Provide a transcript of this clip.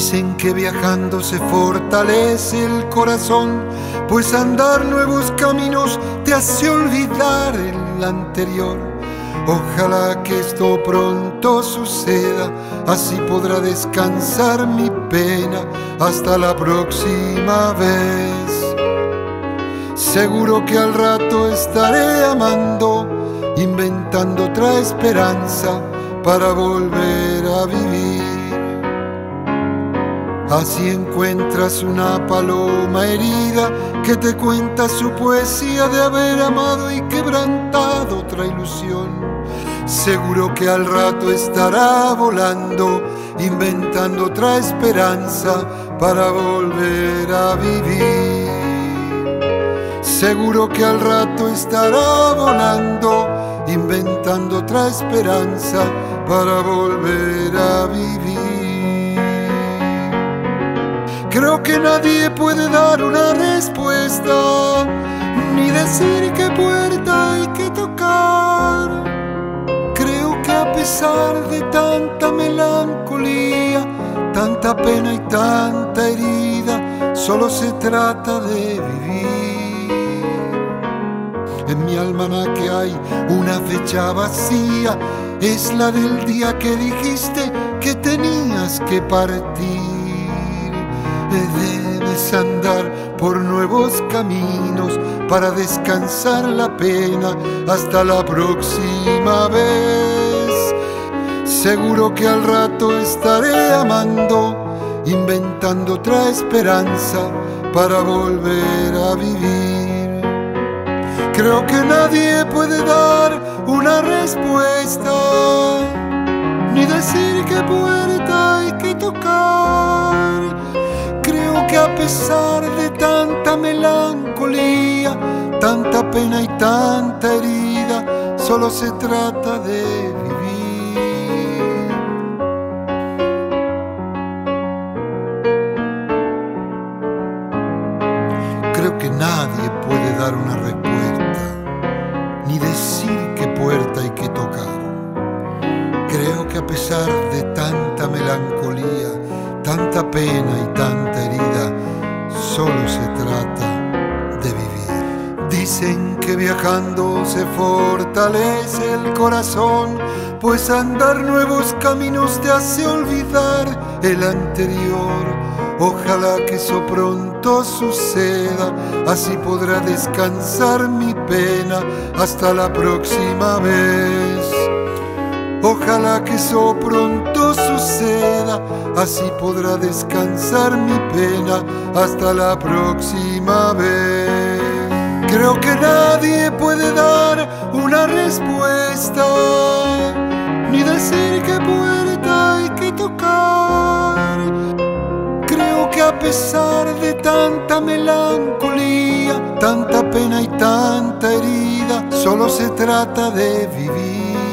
Dicen que viajando se fortalece el corazón, pues andar nuevos caminos te hace olvidar el anterior. Ojalá que esto pronto suceda, así podrá descansar mi pena hasta la próxima vez. Seguro que al rato estaré amando, inventando otra esperanza para volver a vivir. Así encuentras una paloma herida que te cuenta su poesía de haber amado y quebrantado otra ilusión. Seguro que al rato estará volando, inventando otra esperanza para volver a vivir. Seguro que al rato estará volando, inventando otra esperanza para volver a vivir. Creo que nadie puede dar una respuesta, ni decir qué puerta hay que tocar. Creo que a pesar de tanta melancolía, tanta pena y tanta herida, solo se trata de vivir. En mi almanaque hay una fecha vacía, es la del día que dijiste que tenías que partir por nuevos caminos para descansar la pena hasta la próxima vez. Seguro que al rato estaré amando, inventando otra esperanza para volver a vivir. Creo que nadie puede dar una respuesta, que a pesar de tanta melancolía, tanta pena y tanta herida, solo se trata de vivir. Creo que nadie puede dar una respuesta, tanta pena y tanta herida, solo se trata de vivir. Dicen que viajando se fortalece el corazón, pues andar nuevos caminos te hace olvidar el anterior. Ojalá que eso pronto suceda, así podrá descansar mi pena hasta la próxima vez. Ojalá que eso pronto suceda, así podrá descansar mi pena hasta la próxima vez. Creo que nadie puede dar una respuesta, ni decir qué puerta hay que tocar. Creo que a pesar de tanta melancolía, tanta pena y tanta herida, solo se trata de vivir.